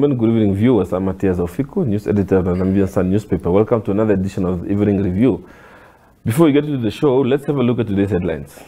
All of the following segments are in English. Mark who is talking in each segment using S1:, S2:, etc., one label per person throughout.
S1: gentlemen, good evening viewers. I'm Matthias Haufiku, news editor of the Namibian Sun newspaper. Welcome to another edition of the Evening Review. Before we get into the show, let's have a look at today's headlines.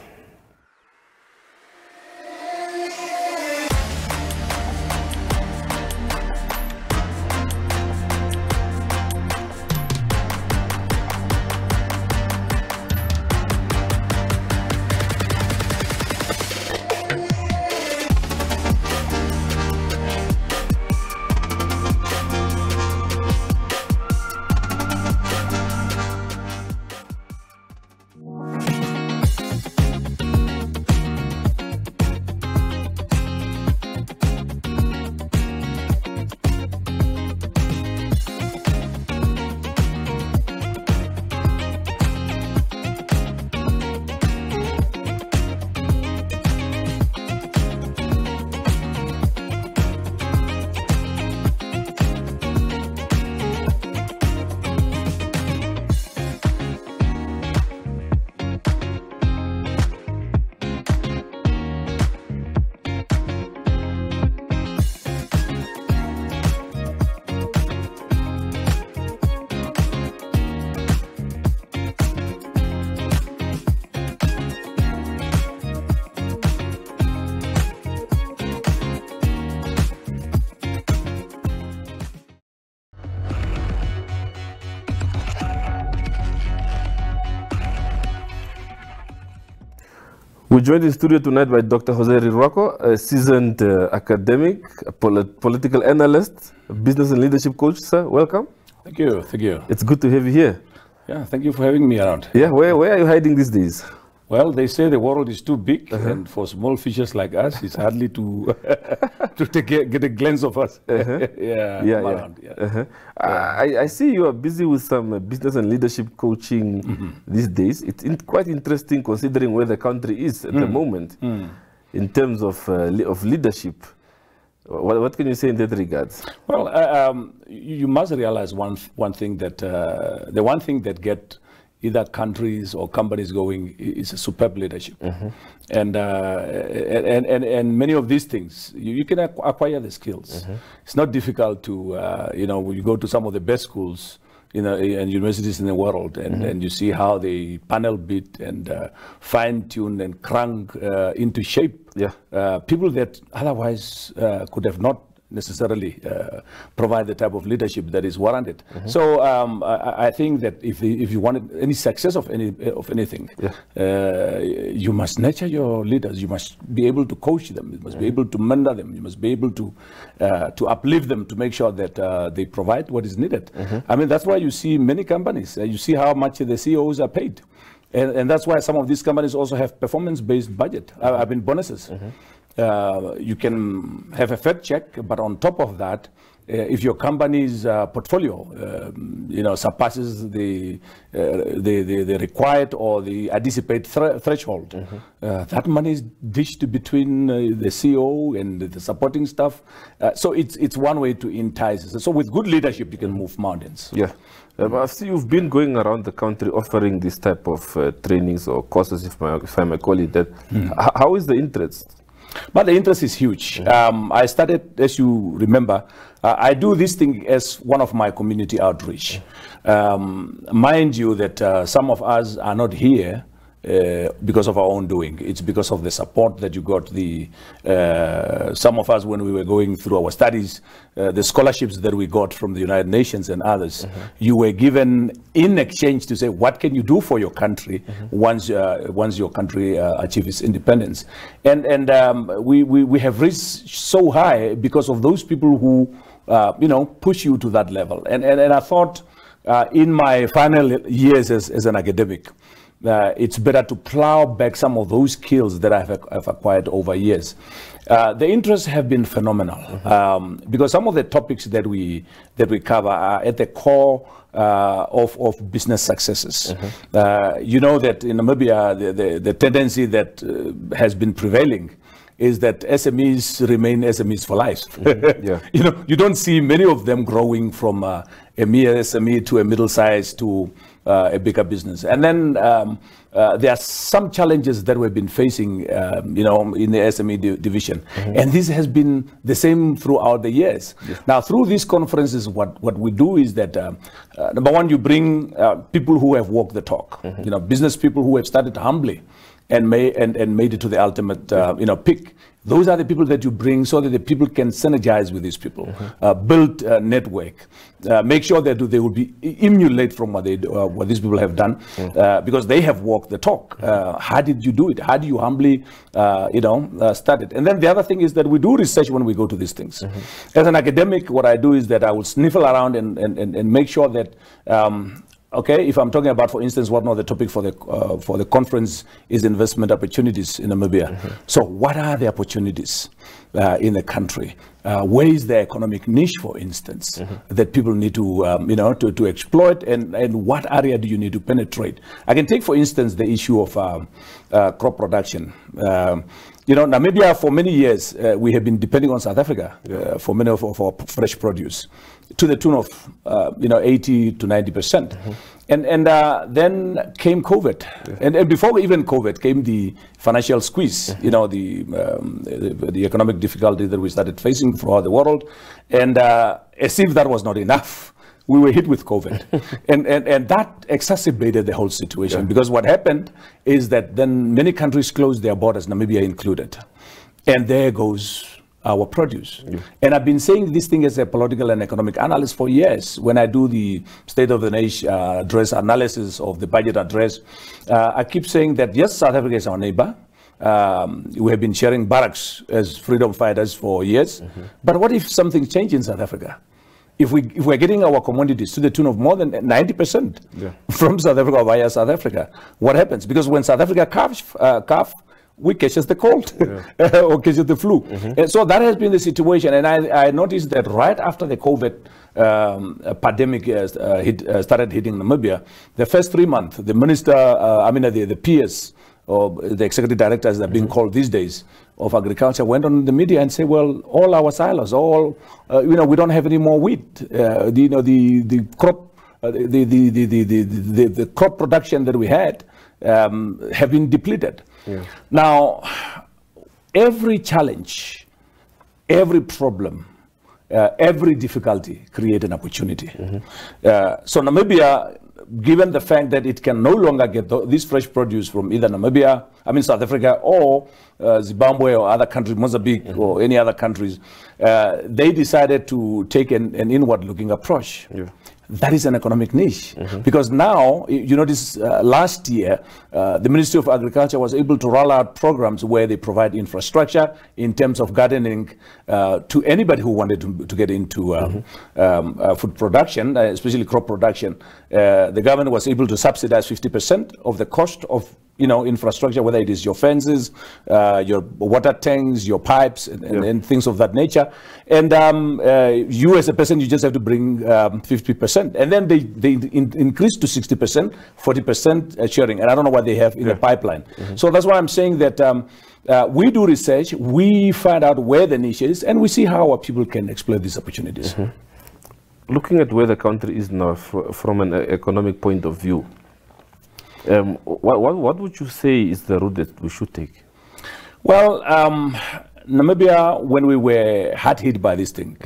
S1: We're joined in the studio tonight by Dr. Hoze Riruako, a seasoned uh, academic, a polit political analyst, a business and leadership coach. Sir, welcome.
S2: Thank you. Thank you.
S1: It's good to have you here.
S2: Yeah, thank you for having me around.
S1: Yeah, where, where are you hiding these days?
S2: Well, they say the world is too big, and for small fishes like us, it's hardly to to take a, get a glance of us. yeah,
S1: Yeah,
S2: I'm
S1: yeah.
S2: yeah.
S1: Uh-huh. I, I see you are busy with some uh, business and leadership coaching these days. It's in, quite interesting considering where the country is at the moment in terms of, uh, le- of leadership. What, what can you say in that regards?
S2: Well, uh, um, you, you must realize one one thing that uh, the one thing that get either countries or companies going is a superb leadership, and, uh, and and and many of these things you, you can acquire the skills. It's not difficult to uh, you know when you go to some of the best schools. You know, and universities in the world, and, and you see how they panel beat and uh, fine tune and crank uh, into shape
S1: Yeah.
S2: uh, people that otherwise uh, could have not necessarily uh, provide the type of leadership that is warranted. So um, I, I think that if, the, if you wanted any success of any of anything, uh, you must nurture your leaders. You must be able to coach them. You must be able to mentor them. You must be able to uh, to uplift them to make sure that uh, they provide what is needed. I mean that's why you see many companies. You see how much the CEOs are paid. And, and that's why some of these companies also have performance-based budget. I, I mean bonuses. Uh, you can have a Fed check, but on top of that, uh, if your company's uh, portfolio, um, you know, surpasses the, uh, the, the the required or the anticipated thre- threshold, uh, that money is dished between uh, the CEO and the supporting staff. Uh, so it's it's one way to entice. So with good leadership, you can move mountains.
S1: Yeah. Um, I see you've been going around the country offering this type of uh, trainings or courses, if, my, if I may call it that. H- how is the interest?
S2: But the interest is huge. Um, I started, as you remember, uh, I do this thing as one of my community outreach. Um, mind you, that uh, some of us are not here uh, because of our own doing. It's because of the support that you got. The uh, some of us, when we were going through our studies, uh, the scholarships that we got from the United Nations and others, you were given in exchange to say, what can you do for your country once uh, once your country uh, achieves independence? And and um, we, we we have reached so high because of those people who uh, you know push you to that level. And and, and I thought uh, in my final years as, as an academic uh, it's better to plow back some of those skills that I've, I've acquired over years. Uh, the interests have been phenomenal um, because some of the topics that we that we cover are at the core uh, of, of business successes. Uh, you know that in Namibia, the, the, the tendency that uh, has been prevailing is that SMEs remain SMEs for life.
S1: Mm-hmm. Yeah.
S2: you know, you don't see many of them growing from uh, a mere SME to a middle size to uh, a bigger business. And then um, uh, there are some challenges that we've been facing, um, you know, in the SME di- division,
S1: Mm-hmm.
S2: and this has been the same throughout the years. Now, through these conferences, what what we do is that um, uh, number one, you bring uh, people who have walked the talk,
S1: Mm-hmm.
S2: you know, business people who have started humbly and may and, and made it to the ultimate, uh, you know, peak. Those are the people that you bring so that the people can synergize with these people, uh, build a network, uh, make sure that they will be emulate from what they do, uh, what these people have done, uh, because they have walked the talk. Uh, how did you do it? How do you humbly, uh, you know, uh, start it? And then the other thing is that we do research when we go to these things. As an academic, what I do is that I will sniffle around and, and, and, and make sure that um, Okay, if I'm talking about, for instance, what of the topic for the uh, for the conference is investment opportunities in Namibia. So, what are the opportunities uh, in the country? Uh, where is the economic niche, for instance, that people need to um, you know to, to exploit, and, and what area do you need to penetrate? I can take, for instance, the issue of um, uh, crop production. Um, you know, Namibia for many years uh, we have been depending on South Africa uh, for many of, of our fresh produce, to the tune of uh, you know 80 to 90 percent, and and uh, then came COVID, and, and before even COVID came the financial squeeze. You know, the, um, the the economic difficulty that we started facing throughout the world, and uh, as if that was not enough we were hit with COVID. and, and, and that exacerbated the whole situation because what happened is that then many countries closed their borders, Namibia included. And there goes our produce. And I've been saying this thing as a political and economic analyst for years. When I do the State of the Nation uh, address analysis of the budget address, uh, I keep saying that yes, South Africa is our neighbor. Um, we have been sharing barracks as freedom fighters for years. But what if something changed in South Africa? If we if we're getting our commodities to the tune of more than 90% from South Africa or via South Africa, what happens? Because when South Africa cough, uh, cough we catches the cold or catches the flu. And so that has been the situation. And I, I noticed that right after the COVID um, uh, pandemic uh, uh, hit, uh, started hitting Namibia, the first three months, the minister, uh, I mean, the, the peers, or the executive directors that are being called these days of agriculture went on the media and said, well, all our silos, all, uh, you know, we don't have any more wheat. Uh, the, you know, the, the crop, uh, the, the, the, the, the, the, crop production that we had um, have been depleted. Now, every challenge, every problem, uh, every difficulty create an opportunity. Uh, so Namibia, given the fact that it can no longer get th- this fresh produce from either Namibia, I mean South Africa, or uh, Zimbabwe or other countries, Mozambique or any other countries, uh, they decided to take an, an inward-looking approach. That is an economic niche. Because now you notice uh, last year uh, the Ministry of Agriculture was able to roll out programs where they provide infrastructure in terms of gardening uh, to anybody who wanted to, to get into um, um, uh, food production, uh, especially crop production. Uh, the government was able to subsidize 50% of the cost of you know, infrastructure, whether it is your fences, uh, your water tanks, your pipes, and, and, and things of that nature. And um, uh, you, as a person, you just have to bring um, 50%. And then they, they in, increase to 60%, 40% uh, sharing. And I don't know what they have in the pipeline. So that's why I'm saying that um, uh, we do research, we find out where the niche is, and we see how our people can exploit these opportunities.
S1: Looking at where the country is now fr- from an uh, economic point of view, um, what, what, what would you say is the route that we should take?
S2: Well, um, Namibia, when we were hard hit by this thing,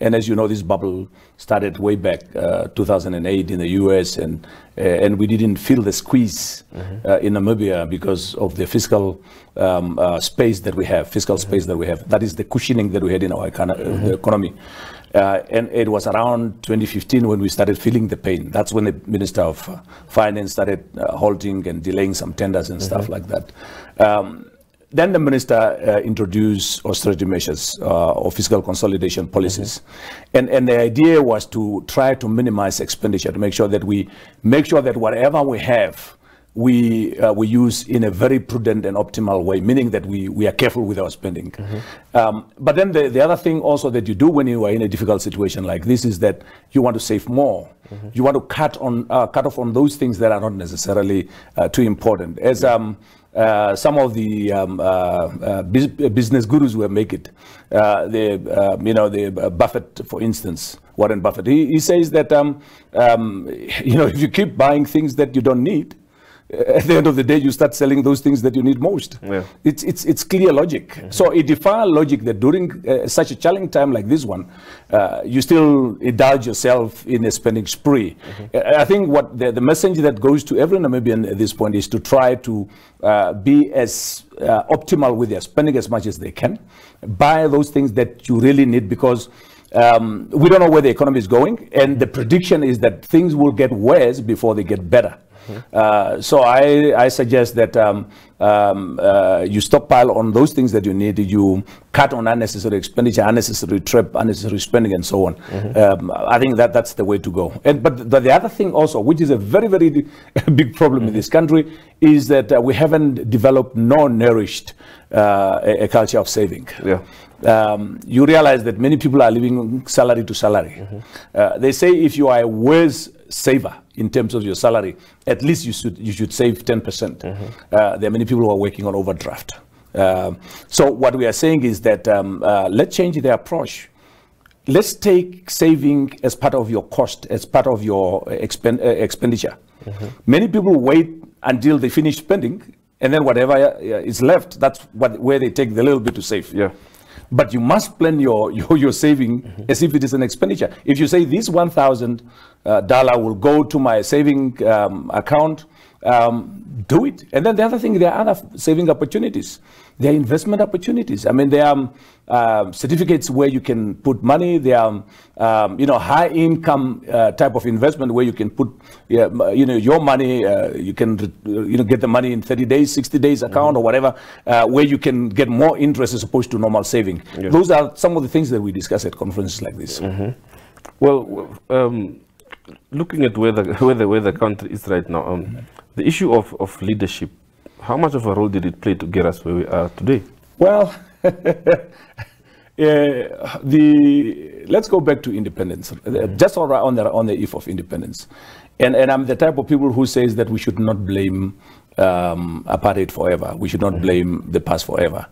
S2: and as you know, this bubble started way back uh, 2008 in the US, and uh, and we didn't feel the squeeze uh, in Namibia because of the fiscal um, uh, space that we have, fiscal space that we have. That is the cushioning that we had in our uh, the economy. Uh, and it was around 2015 when we started feeling the pain. That's when the Minister of uh, Finance started uh, halting and delaying some tenders and stuff like that. Um, then the minister uh, introduced austerity measures uh, or fiscal consolidation policies. And, and the idea was to try to minimize expenditure, to make sure that we make sure that whatever we have, we, uh, we use in a very prudent and optimal way, meaning that we, we are careful with our spending. Um, but then the, the other thing also that you do when you are in a difficult situation like this is that you want to save more. You want to cut on uh, cut off on those things that are not necessarily uh, too important. As um, uh, some of the um, uh, uh, bus- business gurus will make it. Uh, the uh, you know the uh, Buffett, for instance, Warren Buffett. He, he says that um, um, you know if you keep buying things that you don't need, at the end of the day, you start selling those things that you need most.
S1: Yeah.
S2: It's, it's, it's clear logic. So it defies logic that during uh, such a challenging time like this one, uh, you still indulge yourself in a spending spree. Uh, I think what the, the message that goes to every Namibian at this point is to try to uh, be as uh, optimal with their spending as much as they can. Buy those things that you really need because um, we don't know where the economy is going, and the prediction is that things will get worse before they get better. Uh, so I, I suggest that um, um, uh, you stockpile on those things that you need. You cut on unnecessary expenditure, unnecessary trip, unnecessary spending, and so on. Um, I think that that's the way to go. And but the, the other thing also, which is a very very big problem in this country, is that uh, we haven't developed nor nourished uh, a, a culture of saving.
S1: Yeah.
S2: Um, you realize that many people are living salary to salary. Uh, they say if you are a worse saver in terms of your salary, at least you should you should save 10%. percent Uh, there are many people who are working on overdraft. Um, so what we are saying is that um, uh, let's change the approach. Let's take saving as part of your cost, as part of your uh, expen- uh, expenditure. Many people wait until they finish spending, and then whatever uh, is left, that's what, where they take the little bit to save.
S1: Yeah.
S2: But you must plan your, your, your saving as if it is an expenditure. If you say this $1,000 uh, will go to my saving um, account, um, do it. And then the other thing, there are other saving opportunities. There are investment opportunities. I mean, there are um, certificates where you can put money. There are, um, you know, high income uh, type of investment where you can put, yeah, you know, your money. Uh, you can, you know, get the money in 30 days, 60 days account or whatever, uh, where you can get more interest as opposed to normal saving. Those are some of the things that we discuss at conferences like this.
S1: Well, um, looking at where the, where the where the country is right now, um, the issue of, of leadership, how much of a role did it play to get us where we are today?
S2: Well, uh, the let's go back to independence. Uh, Just on, on the on the eve of independence, and and I'm the type of people who says that we should not blame um, apartheid forever. We should not blame the past forever.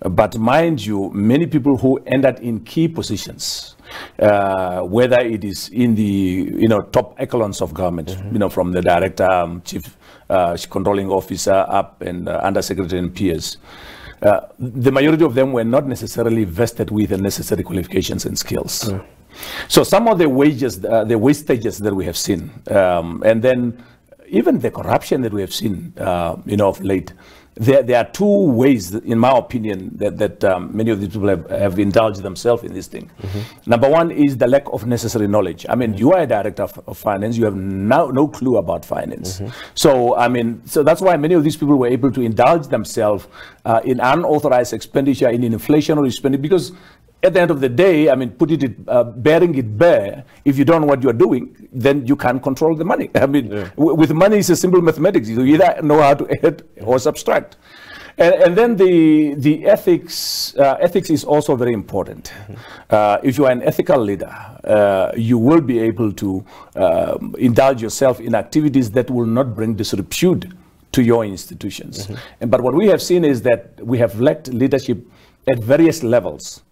S2: But mind you, many people who ended in key positions, uh, whether it is in the you know top echelons of government, you know from the director, um, chief uh, controlling officer up and uh, undersecretary and peers. Uh, the majority of them were not necessarily vested with the necessary qualifications and skills. So some of the wages, uh, the wastages that we have seen, um, and then even the corruption that we have seen, uh, you know, of late. There, there are two ways, in my opinion, that, that um, many of these people have, have indulged themselves in this thing. Number one is the lack of necessary knowledge. I mean, you are a director of, of finance, you have no, no clue about finance. So, I mean, so that's why many of these people were able to indulge themselves uh, in unauthorized expenditure, in inflationary spending, because at the end of the day, I mean, putting it, uh, bearing it bare, if you don't know what you're doing, then you can't control the money. I mean, w- with money, it's a simple mathematics. You either know how to add or subtract. And, and then the, the ethics, uh, ethics is also very important. Uh, if you are an ethical leader, uh, you will be able to um, indulge yourself in activities that will not bring disrepute to your institutions. And, but what we have seen is that we have lacked leadership at various levels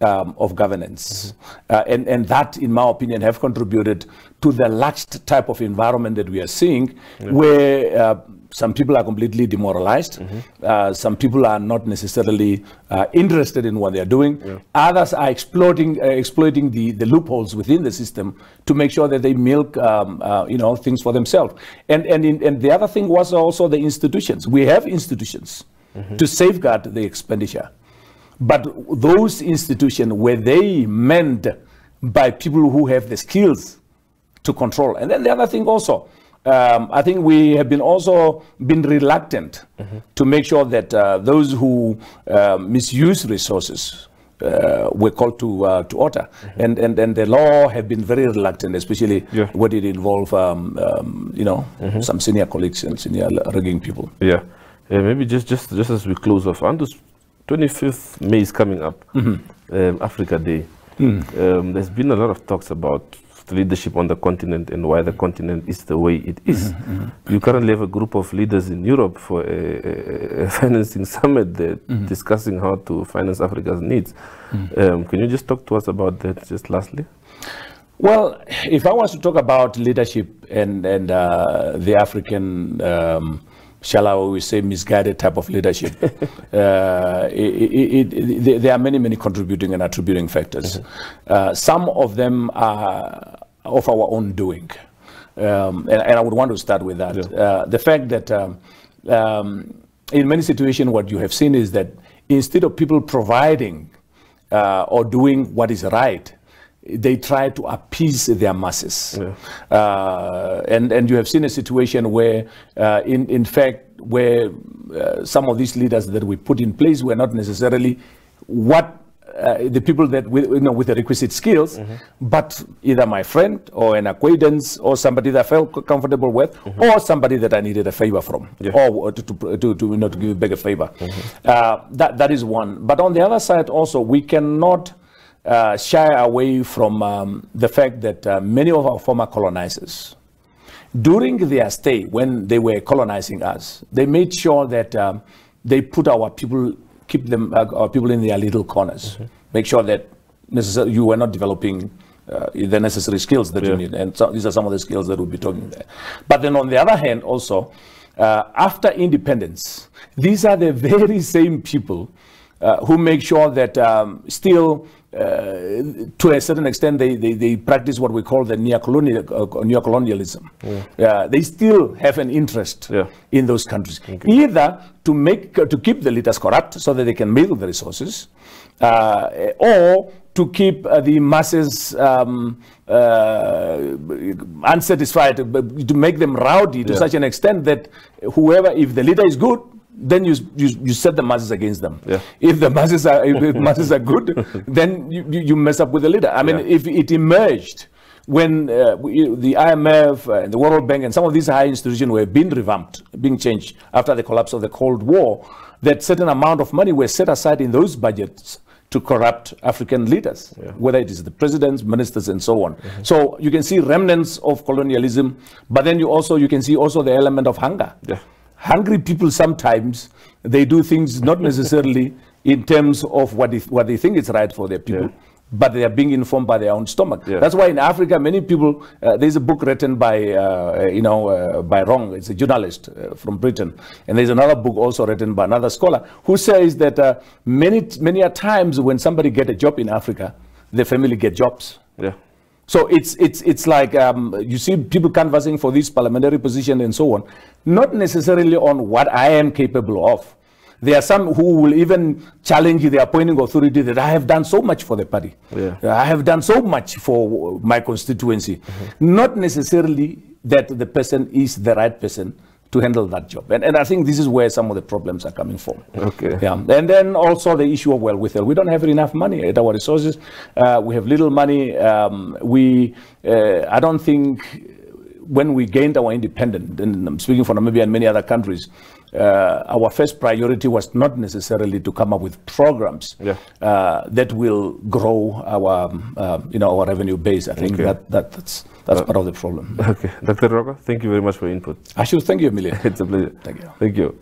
S2: um, of governance. Uh, and, and that, in my opinion, have contributed to the laxed type of environment that we are seeing, where uh, some people are completely demoralized. Uh, some people are not necessarily uh, interested in what they are doing. Others are exploiting, uh, exploiting the, the loopholes within the system to make sure that they milk, um, uh, you know, things for themselves. And, and, in, and the other thing was also the institutions. We have institutions to safeguard the expenditure. But those institutions, were they meant by people who have the skills to control? And then the other thing also, um, I think we have been also been reluctant to make sure that uh, those who uh, misuse resources uh, were called to uh, to order, and, and and the law have been very reluctant, especially
S1: Yeah.
S2: when it involve um, um, you know some senior colleagues and senior rigging people.
S1: Yeah. Uh, maybe just, just, just as we close off, 25th May is coming up, um, Africa Day. Um, there's been a lot of talks about leadership on the continent and why the continent is the way it is. You currently have a group of leaders in Europe for a, a, a financing summit there discussing how to finance Africa's needs. Um, can you just talk to us about that just lastly?
S2: Well, if I was to talk about leadership and, and uh, the African, um, shall I always say, misguided type of leadership, uh, it, it, it, there are many, many contributing and attributing factors. Uh, some of them are of our own doing. Um, and, and, I would want to start with that. Yeah. Uh, the fact that um, um, in many situations, what you have seen is that instead of people providing uh, or doing what is right, they try to appease their masses. Yeah. Uh, and, and you have seen a situation where, uh, in, in fact, where uh, some of these leaders that we put in place were not necessarily what uh, the people that with, you know, with the requisite skills, mm-hmm. but either my friend or an acquaintance or somebody that I felt comfortable with, mm-hmm. or somebody that I needed a favor from, yeah. or to, to, to, to, you know, to give a bigger favor. Mm-hmm. Uh, that, that is one. But on the other side also, we cannot uh, shy away from um, the fact that uh, many of our former colonizers, during their stay when they were colonizing us, they made sure that um, they put our people, keep them, uh, our people in their little corners, mm-hmm. make sure that you were not developing uh, the necessary skills that yeah. you need. And so these are some of the skills that we'll be talking there. But then on the other hand, also, uh, after independence, these are the very same people uh, who make sure that um, still uh, to a certain extent, they, they, they, practice what we call the neocolonial, uh, neocolonialism. Yeah. they still have an interest yeah. in those countries, either to make uh, to keep the leaders corrupt so that they can milk the resources, uh, or to keep uh, the masses um, uh, unsatisfied, to make them rowdy to yeah. such an extent that whoever, if the leader is good, then you, you, you set the masses against them. Yeah. If the masses are if masses are good, then you, you mess up with the leader. I mean, yeah. if it emerged when uh, the IMF and the World Bank and some of these high institutions were being revamped, being changed after the collapse of the Cold War, that certain amount of money were set aside in those budgets to corrupt African leaders, yeah. whether it is the presidents, ministers, and so on. Mm-hmm. So you can see remnants of colonialism, but then you also you can see also the element of hunger. Yeah hungry people sometimes they do things not necessarily in terms of what they, what they think is right for their people. Yeah. But they are being informed by their own stomach. Yeah. That's why in Africa, many people. Uh, there's a book written by, uh, you know, uh, by Wrong. It's a journalist uh, from Britain, and there's another book also written by another scholar who says that uh, many, many a times when somebody get a job in Africa, the family get jobs. Yeah. So it's, it's, it's like um, you see people canvassing for this parliamentary position and so on, not necessarily on what I am capable of. There are some who will even challenge the appointing authority that I have done so much for the party. Yeah. I have done so much for my constituency. Mm-hmm. Not necessarily that the person is the right person to handle that job. And, and I think this is where some of the problems are coming from. Okay. Yeah. And then also the issue of well withheld. We don't have enough money at our resources. Uh, we have little money. Um, we, uh, I don't think when we gained our independence, and I'm speaking for Namibia and many other countries, uh, our first priority was not necessarily to come up with programs yeah. uh, that will grow our, um, uh, you know, our revenue base. I think okay. that, that that's that's part of the problem.
S1: Okay, Dr. Roka, thank you very much for your input.
S2: I should thank you a million.
S1: it's a pleasure.
S2: Thank you.
S1: Thank you.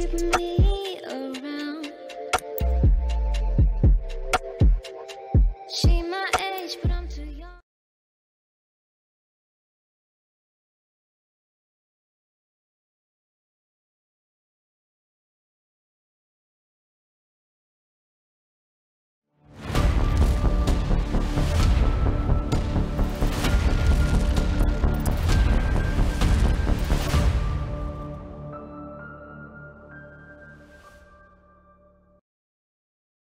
S3: Keep me